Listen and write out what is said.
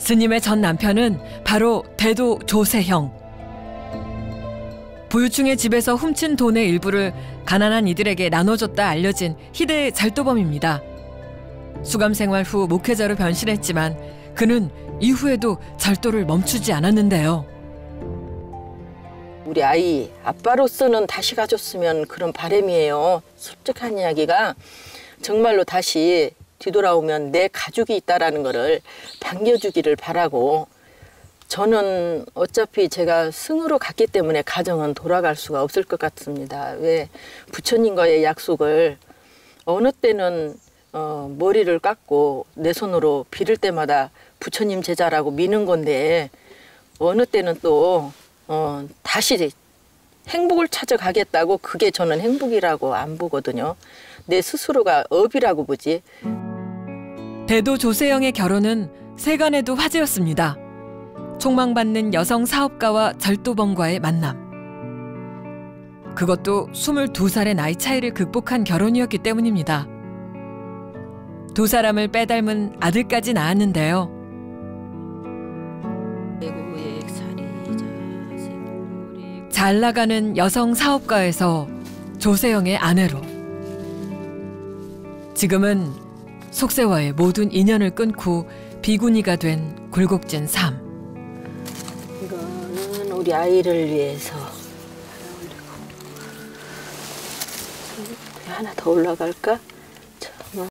스님의 전 남편은 바로 대도 조세형. 부유층의 집에서 훔친 돈의 일부를 가난한 이들에게 나눠줬다 알려진 희대의 잘도범입니다. 수감 생활 후 목회자로 변신했지만 그는 이후에도 절도를 멈추지 않았는데요. 우리 아이 아빠로서는 다시 가졌으면 그런 바람이에요. 솔직한 이야기가 정말로 다시 뒤돌아오면 내 가족이 있다라는 거를 반겨주기를 바라고 저는 어차피 제가 승으로 갔기 때문에 가정은 돌아갈 수가 없을 것 같습니다. 왜 부처님과의 약속을 어느 때는 어, 머리를 깎고 내 손으로 빌을 때마다 부처님 제자라고 미는 건데 어느 때는 또 어, 다시 행복을 찾아가겠다고 그게 저는 행복이라고 안 보거든요. 내 스스로가 업이라고 보지. 대도 조세영의 결혼은 세간에도 화제였습니다. 촉망받는 여성 사업가와 절도범과의 만남. 그것도 22살의 나이 차이를 극복한 결혼이었기 때문입니다. 두 사람을 빼닮은 아들까지 낳았는데요. 잘 나가는 여성 사업가에서 조세영의 아내로. 지금은 속세와의 모든 인연을 끊고 비구니가 된 굴곡진 삶. 이거는 우리 아이를 위해서 하나 더 올라갈까?